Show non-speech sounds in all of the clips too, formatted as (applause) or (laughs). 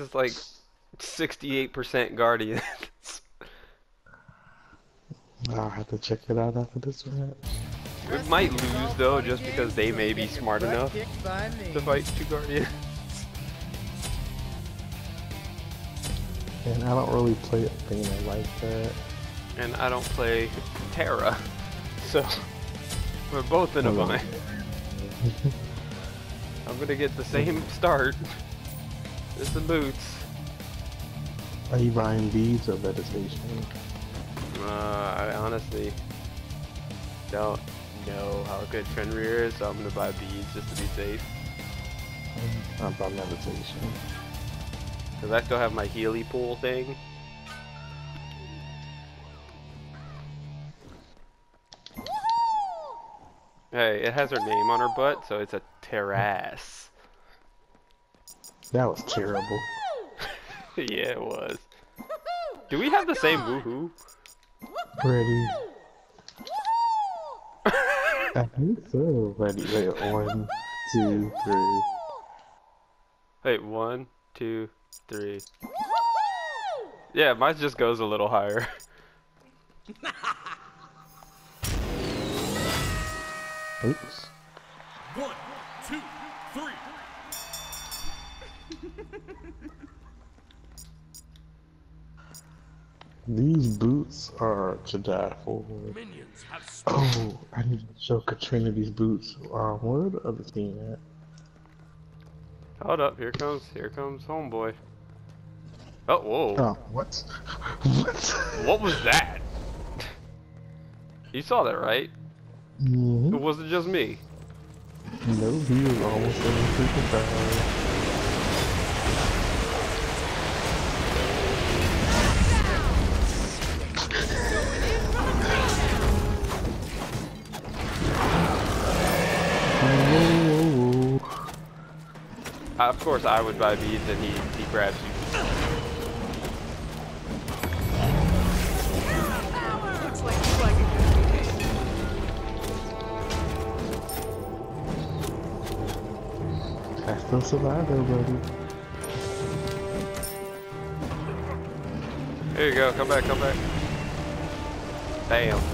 It's like 68% Guardians. I'll have to check it out after this match. We might lose though, just because they may be smart enough to fight two Guardians. And I don't really play Athena like that. And I don't play Terra, so we're both in a bind. (laughs) I'm gonna get the same start. Just the boots. Are you buying beads or meditation? Uh, I honestly don't know how good Fenrir is, so I'm gonna buy beads just to be safe. I'm buying meditation. Cause I still have my Healy pool thing. Hey, it has her name on her butt, so it's a terrace. That was terrible. (laughs) yeah, it was. Do we have the same woohoo? Ready? I think so. Ready? Wait, one, two, three. Wait, one, two, three. Yeah, mine just goes a little higher. (laughs) Oops. These boots are to die for. Minions have spawned. Oh, I need to show Katrina these boots. Um, where the other team at? Hold up, here comes, here comes homeboy. Oh, whoa. Oh, what? (laughs) what? What was that? You saw that, right? hmm It wasn't just me. No, he was almost in the freaking of course, I would buy beads, and he he grabs you. Looks like you like a good game. I still survived though, buddy. Here you go, come back, come back. Bam.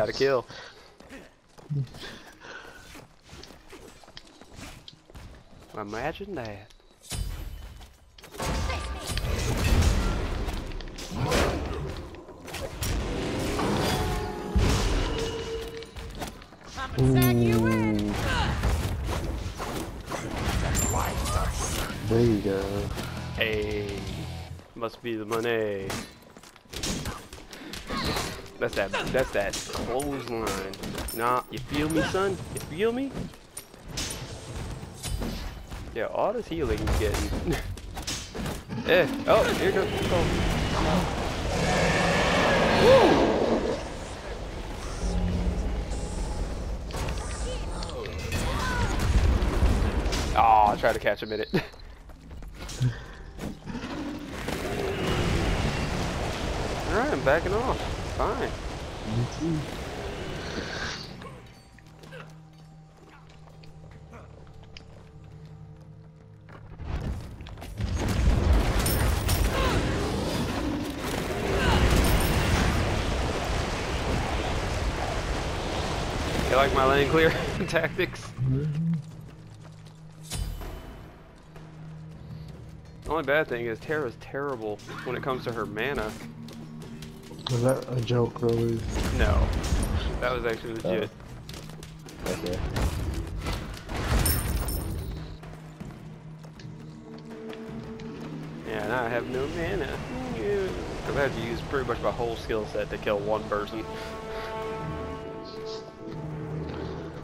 got a kill. Imagine that. Ooh. There you go. Hey, must be the money. That's that. That's that clothesline. Nah, you feel me, son? You feel me? Yeah, all this healing you getting. (laughs) eh. Oh, here goes. Oh. Oh, I tried to catch him in it. (laughs) Alright, I'm backing off fine. Me too. You like my lane clear (laughs) tactics? Mm -hmm. The only bad thing is Terra's terrible when it comes to her mana. Was that a joke, really? No. That was actually legit. Oh. Okay. Yeah, and I have no mana. Because I have had to use pretty much my whole skill set to kill one person.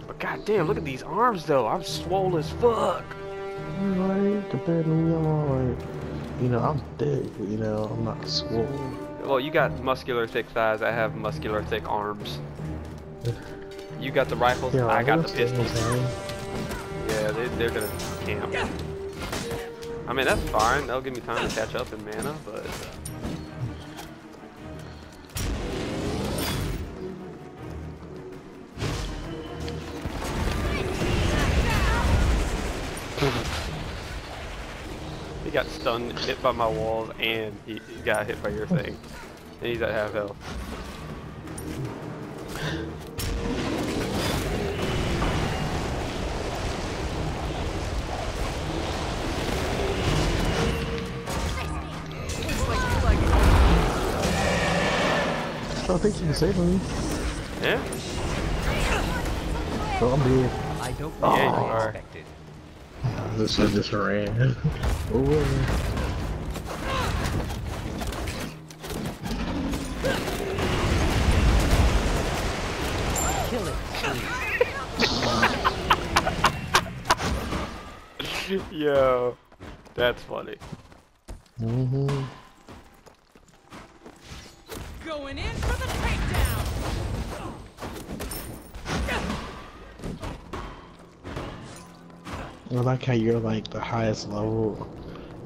But goddamn, look at these arms though. I'm swole as fuck. Like, compared to me, I'm all like, you know, I'm thick, but, you know, I'm not swole. Well, you got muscular thick thighs. I have muscular thick arms. You got the rifles. Yeah, I got the pistols. Yeah, they, they're gonna camp. I mean, that's fine. That'll give me time to catch up in mana, but. Got stunned, hit by my walls, and he, he got hit by your thing. And he's at half health. Looks like you like it. I think you can save me. Yeah? So I'm dead. I don't Yeah, you are. expected. This I just ran. Kill it. Yo, that's funny. Mm-hmm. Going in for the I like how you're like the highest level,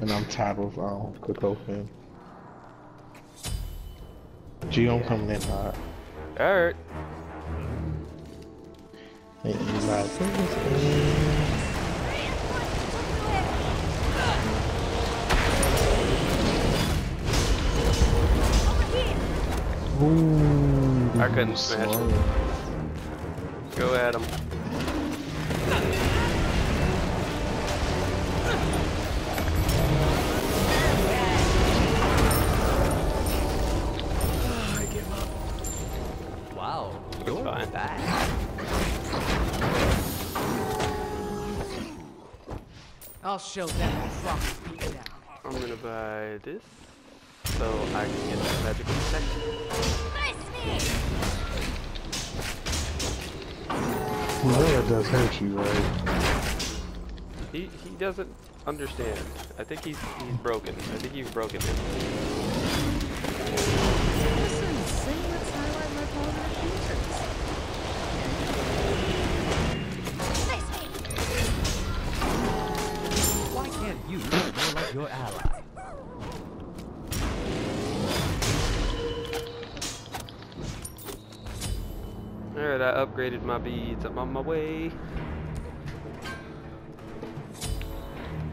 and I'm tied with um Kokofen. Geon coming in hot. Alright. And he's like, "Bring. Ooh, I couldn't smash. Go at him. I'll show them who Fox down. I'm gonna buy this so I can get that magical protection. You know that does hurt you, right? He he doesn't understand. I think he's he's broken. I think you've broken him. Your ally? Alright, I upgraded my beads. I'm on my way.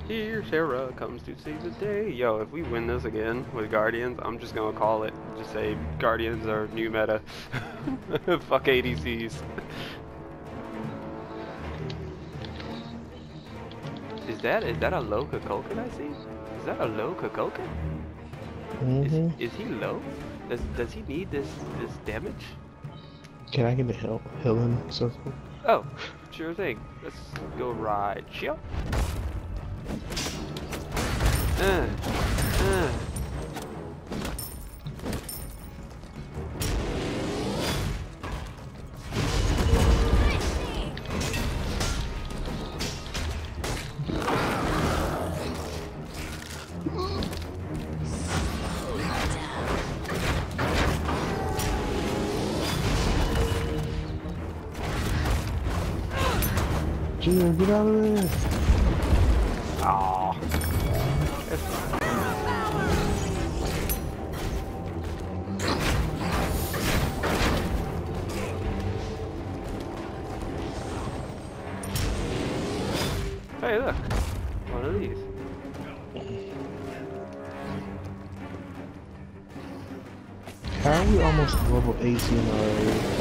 Here, Sarah comes to save the day. Yo, if we win this again with Guardians, I'm just gonna call it. Just say Guardians are new meta. (laughs) Fuck ADCs. Is that is that a low Kukulkan I see? Is that a low Kukulkan? Is, Mm-hmm. is he low? Does does he need this this damage? Can I get the heal healing circle? Oh, sure thing. Let's go ride. Chill. Uh, uh. Gina, get out of there! Aw. It's Hey, look. One of these. How are we almost level 18 already?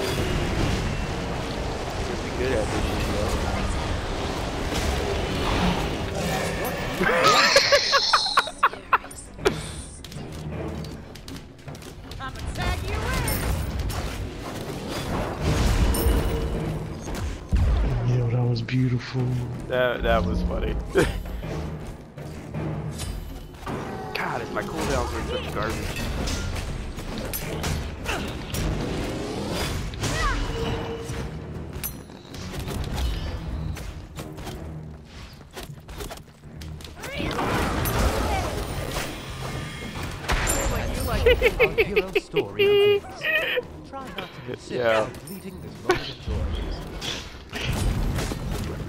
That that was funny. (laughs) God, is my cooldowns are such garbage. Our (laughs)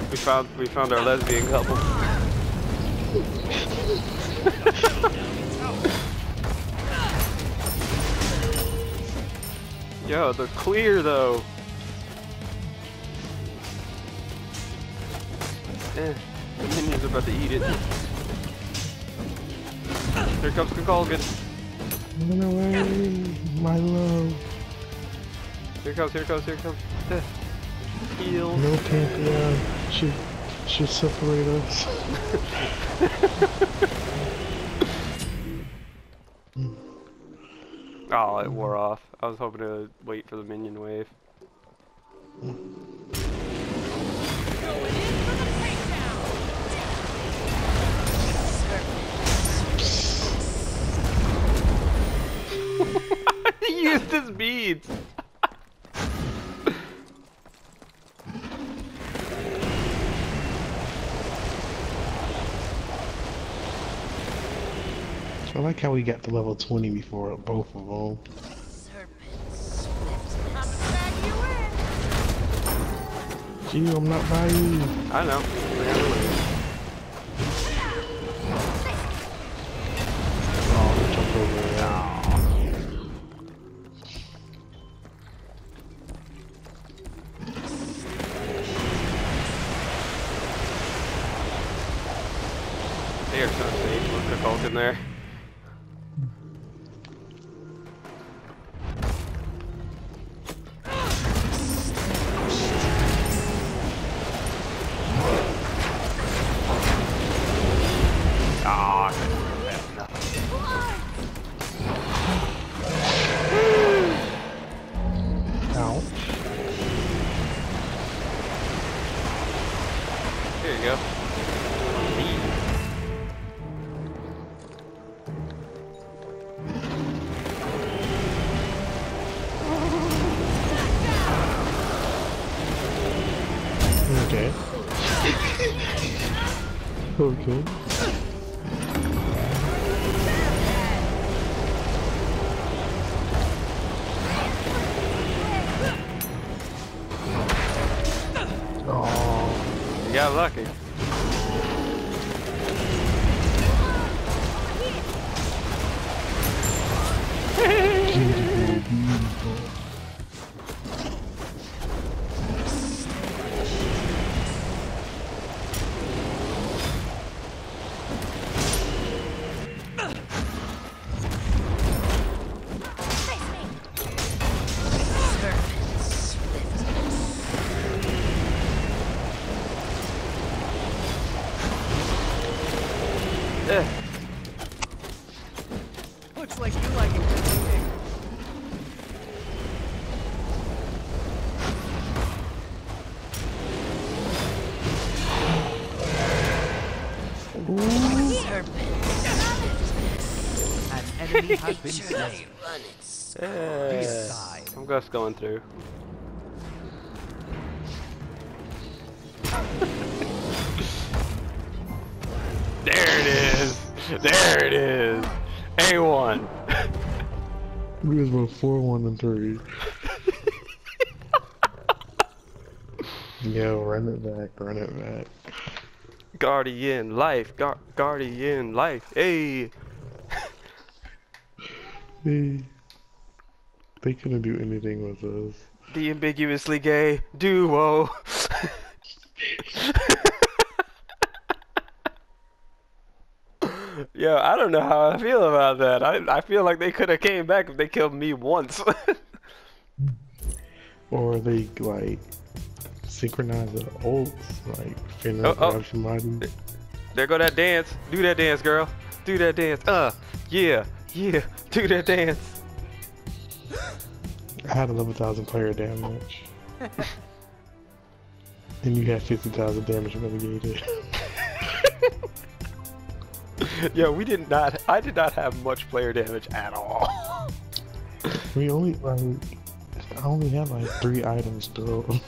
We found we found our lesbian couple. (laughs) Yo, they're clear though. Eh, the minion's about to eat it. Here comes Kukulkan. Run away, my love. Here comes, here comes, here comes. Heal. No Pantheon should should separate us. (laughs) Oh, it wore off. I was hoping to wait for the minion wave. (laughs) he used his beads. Like how we got to level 20 before both of them. Gee, I'm not by you. I know. Oh. They are so safe with Kukulkan there. Lucky. An enemy has been slain. Be. I'm just going through. there it is. There it is. A1. We was about 4, 1, and 3. (laughs) Yo, run it back, run it back. Guardian life. Gar Guardian life. Hey. (laughs) Hey. They couldn't do anything with us. The ambiguously gay duo. (laughs) Yo, I don't know how I feel about that. I I feel like they could have came back if they killed me once. (laughs) Or they, like, synchronize the ults, like, finish Oh, oh. somebody. there go that dance. Do that dance, girl. Do that dance. Uh, yeah, yeah. Do that dance. I had 11,000 player damage. (laughs) and you have 50,000 damage mitigated. (laughs) Yo, we did not. I did not have much player damage at all. we only like I only had like three items though. (laughs)